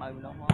Bài 吗